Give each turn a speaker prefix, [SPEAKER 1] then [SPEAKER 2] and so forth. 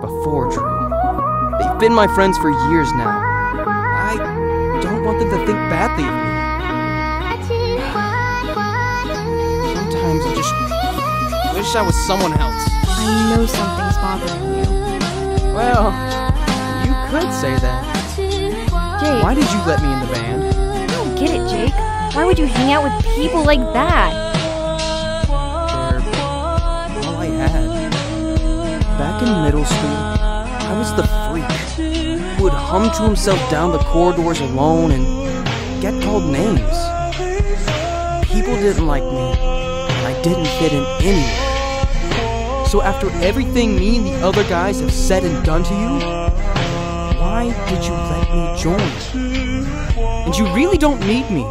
[SPEAKER 1] before Drew. They've been my friends for years now. I don't want them to think badly of me. Sometimes I just wish I was someone else.
[SPEAKER 2] I know something's bothering you.
[SPEAKER 1] Well, you could say that.
[SPEAKER 2] Jake,
[SPEAKER 1] Why did you let me in the band?
[SPEAKER 2] I don't get it, Jake. Why would you hang out with people like that?
[SPEAKER 1] Back in middle school, I was the freak who would hum to himself down the corridors alone and get called names. People didn't like me, and I didn't fit in anywhere. So after everything me and the other guys have said and done to you, why did you let me join? And you really don't need me.